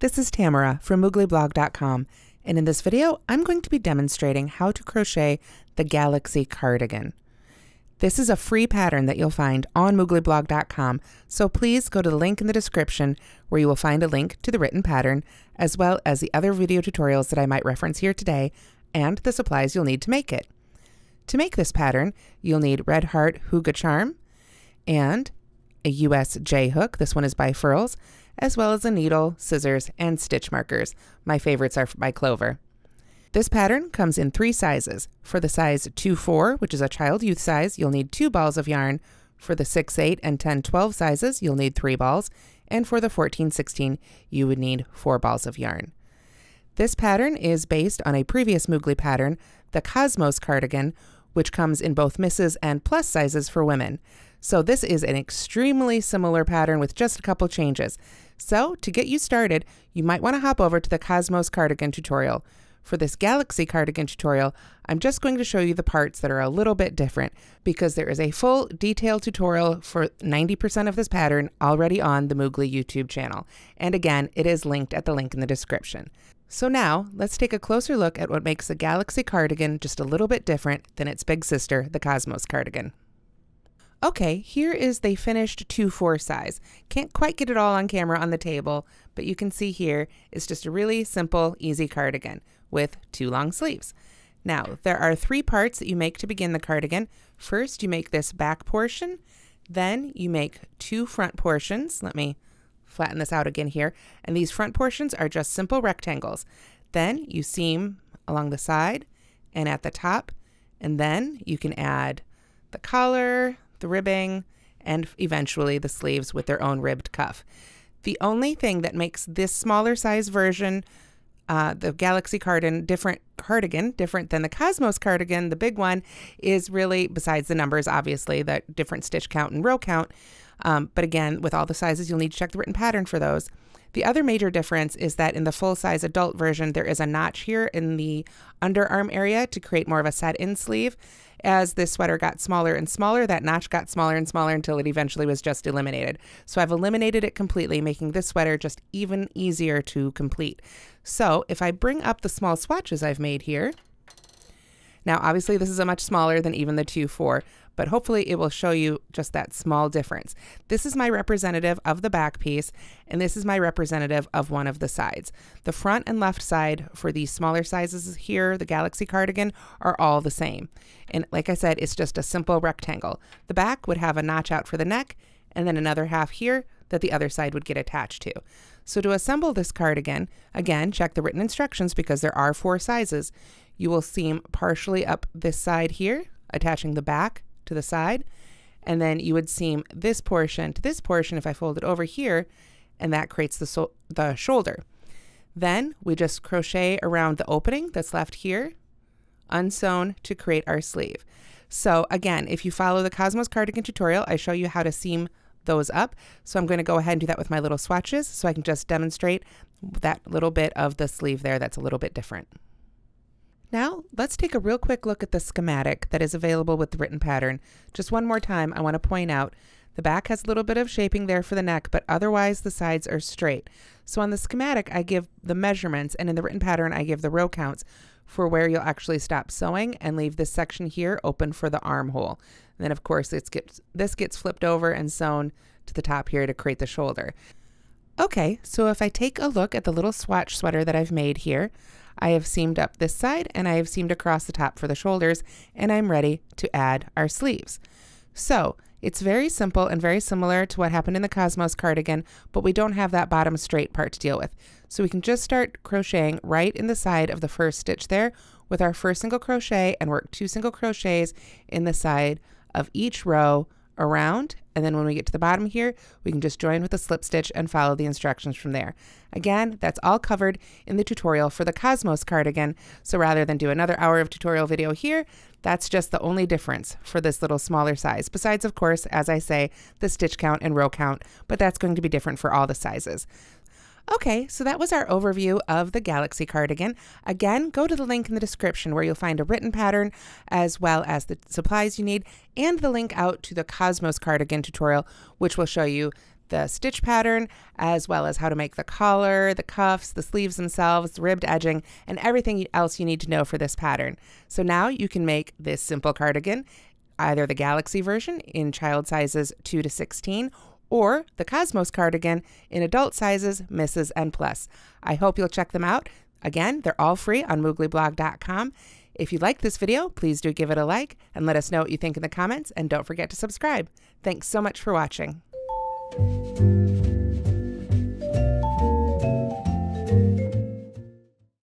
this is Tamara from mooglyblog.com, and in this video, I'm going to be demonstrating how to crochet the Galaxy cardigan. This is a free pattern that you'll find on mooglyblog.com, so please go to the link in the description where you will find a link to the written pattern, as well as the other video tutorials that I might reference here today, and the supplies you'll need to make it. To make this pattern, you'll need Red Heart Hygge Charm and a US J hook. This one is by Furls, as well as a needle, scissors, and stitch markers. My favorites are by Clover. This pattern comes in three sizes. For the size 2-4, which is a child youth size, you'll need two balls of yarn. For the 6-8 and 10-12 sizes, you'll need three balls. And for the 14-16, you would need four balls of yarn. This pattern is based on a previous Moogly pattern, the Cosmos cardigan, which comes in both misses and plus sizes for women. So this is an extremely similar pattern with just a couple changes. So to get you started, you might want to hop over to the Cosmos cardigan tutorial. For this Galaxy cardigan tutorial, I'm just going to show you the parts that are a little bit different because there is a full detailed tutorial for 90% of this pattern already on the Moogly YouTube channel. And again, it is linked at the link in the description. So now, let's take a closer look at what makes the Galaxy cardigan just a little bit different than its big sister, the Cosmos cardigan. Okay, here is the finished 2-4 size. Can't quite get it all on camera on the table, but you can see here it's just a really simple, easy cardigan with two long sleeves. Now, there are three parts that you make to begin the cardigan. First, you make this back portion, then you make two front portions. Let me flatten this out again here. And these front portions are just simple rectangles. Then you seam along the side and at the top, and then you can add the collar, the ribbing, and eventually the sleeves with their own ribbed cuff. The only thing that makes this smaller size version, uh, the Galaxy cardigan, different cardigan, different than the Cosmos cardigan, the big one, is really besides the numbers, obviously, the different stitch count and row count. Um, but again, with all the sizes, you'll need to check the written pattern for those. The other major difference is that in the full size adult version, there is a notch here in the underarm area to create more of a set in sleeve. As this sweater got smaller and smaller, that notch got smaller and smaller until it eventually was just eliminated. So I've eliminated it completely, making this sweater just even easier to complete. So if I bring up the small swatches I've made here, now obviously this is a much smaller than even the 2-4, but hopefully it will show you just that small difference. This is my representative of the back piece, and this is my representative of one of the sides. The front and left side for these smaller sizes here, the Galaxy cardigan, are all the same. And like I said, it's just a simple rectangle. The back would have a notch out for the neck, and then another half here that the other side would get attached to. So to assemble this cardigan, again, check the written instructions because there are four sizes. You will seam partially up this side here, attaching the back to the side. And then you would seam this portion to this portion if I fold it over here, and that creates the, so the shoulder. Then we just crochet around the opening that's left here, unsewn to create our sleeve. So again, if you follow the Cosmos cardigan tutorial, I show you how to seam those up. So I'm going to go ahead and do that with my little swatches so I can just demonstrate that little bit of the sleeve there that's a little bit different. Now, let's take a real quick look at the schematic that is available with the written pattern. Just one more time, I want to point out the back has a little bit of shaping there for the neck, but otherwise the sides are straight. So on the schematic, I give the measurements, and in the written pattern, I give the row counts for where you'll actually stop sewing and leave this section here open for the armhole. And then, of course, gets, this gets flipped over and sewn to the top here to create the shoulder. Okay, so if I take a look at the little swatch sweater that I've made here, I have seamed up this side and I have seamed across the top for the shoulders and I'm ready to add our sleeves. So it's very simple and very similar to what happened in the Cosmos cardigan, but we don't have that bottom straight part to deal with. So we can just start crocheting right in the side of the first stitch there with our first single crochet and work two single crochets in the side of each row around and then when we get to the bottom here we can just join with a slip stitch and follow the instructions from there. Again that's all covered in the tutorial for the Cosmos cardigan so rather than do another hour of tutorial video here that's just the only difference for this little smaller size besides of course as I say the stitch count and row count but that's going to be different for all the sizes. Okay, so that was our overview of the Galaxy cardigan. Again, go to the link in the description where you'll find a written pattern as well as the supplies you need and the link out to the Cosmos cardigan tutorial, which will show you the stitch pattern, as well as how to make the collar, the cuffs, the sleeves themselves, ribbed edging, and everything else you need to know for this pattern. So now you can make this simple cardigan, either the Galaxy version in child sizes 2 to 16 or the Cosmos cardigan in adult sizes, Misses, and Plus. I hope you'll check them out. Again, they're all free on mooglyblog.com. If you like this video, please do give it a like and let us know what you think in the comments, and don't forget to subscribe. Thanks so much for watching.